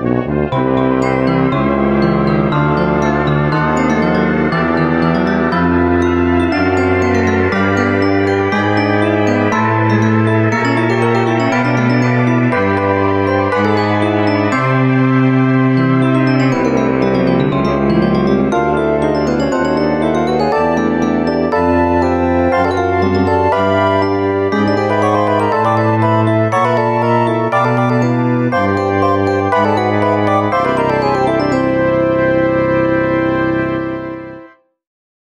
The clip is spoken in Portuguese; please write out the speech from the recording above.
Música